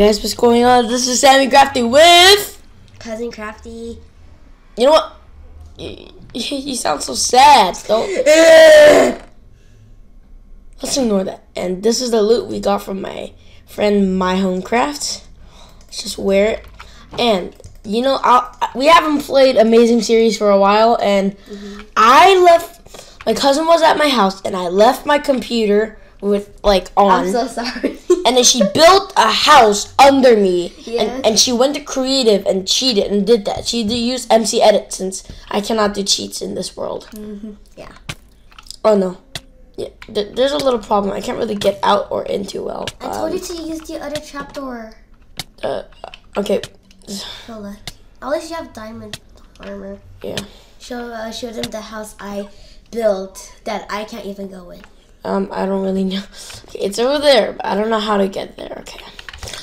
guys, what's going on? This is Sammy Crafty with Cousin Crafty. You know what? You, you sound so sad. Don't. Let's ignore that. And this is the loot we got from my friend My Home Crafts. Let's just wear it. And you know, i we haven't played Amazing Series for a while, and mm-hmm. I left. My cousin was at my house, and I left my computer with like on. I'm so sorry. and then she built a house under me, yes. and, and she went to creative and cheated and did that. She did use MC Edit since I cannot do cheats in this world. Mm-hmm. Yeah. Oh no. Yeah, th- there's a little problem. I can't really get out or in too well. I um, told you to use the other trapdoor. Uh, okay. Lola, at least you have diamond armor. Yeah. Show uh, show them the house I built that I can't even go in. Um, I don't really know. Okay, it's over there, but I don't know how to get there. Okay.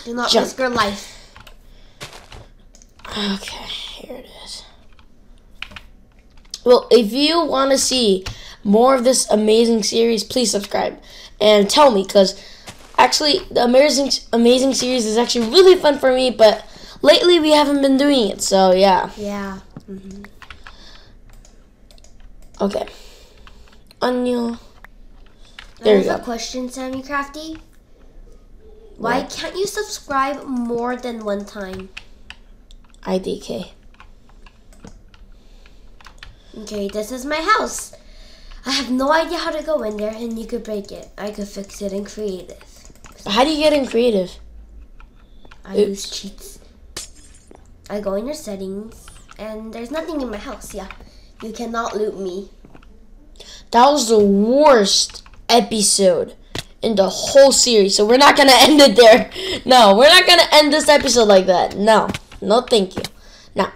Do not Jump. risk your life. Okay, here it is. Well, if you want to see more of this amazing series, please subscribe and tell me because actually the amazing amazing series is actually really fun for me, but lately we haven't been doing it. So yeah. Yeah. Mm-hmm. Okay. Onion. There I have a question, Sammy Crafty. Why what? can't you subscribe more than one time? IDK. Okay, this is my house. I have no idea how to go in there, and you could break it. I could fix it in creative. How do you get in creative? I Oops. use cheats. I go in your settings, and there's nothing in my house. Yeah, you cannot loot me. That was the worst episode in the whole series. So we're not gonna end it there. No, we're not gonna end this episode like that. No, no, thank you. Now,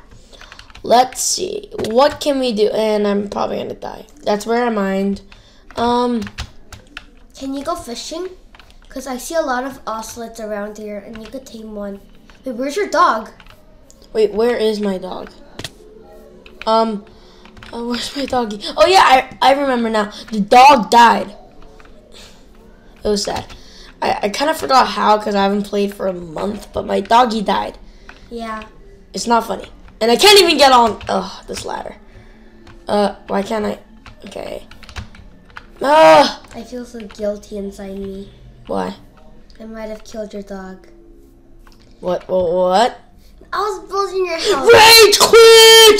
let's see. What can we do? And I'm probably gonna die. That's where I mind. Um, can you go fishing? Cause I see a lot of ocelots around here, and you could tame one. Wait, where's your dog? Wait, where is my dog? Um, oh, where's my doggy? Oh yeah, I I remember now. The dog died. It was sad. I, I kind of forgot how because I haven't played for a month, but my doggy died. Yeah. It's not funny. And I can't even get on oh, this ladder. Uh, why can't I? Okay. Ah! I feel so guilty inside me. Why? I might have killed your dog. What? What? what? I was building your house. Rage quit!